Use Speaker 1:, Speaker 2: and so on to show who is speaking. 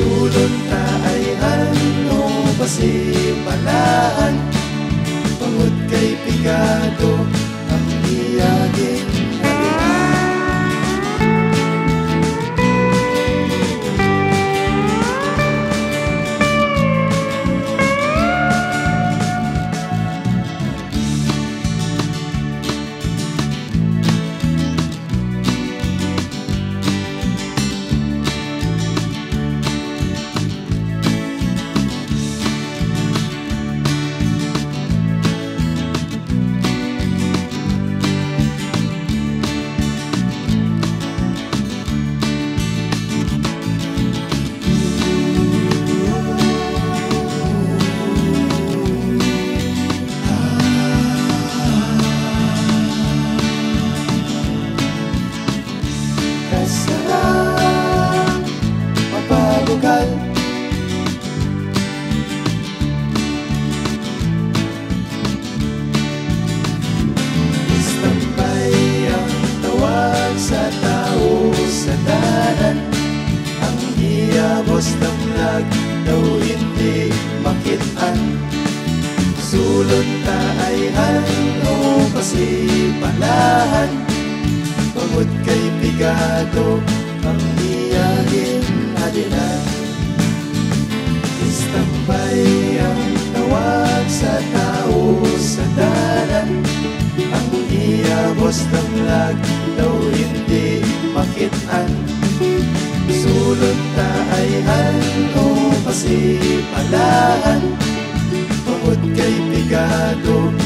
Speaker 1: Sulod ta ay ano pasipalaan Sulod ta ay halo pasipalahan Pagod kay pigado ang iyagin adinan Istambay ang tawag sa tao sa dalan. Ang iyabos ng lag daw hindi makitaan. Sulod ta ay halo pasipalahan obrigado.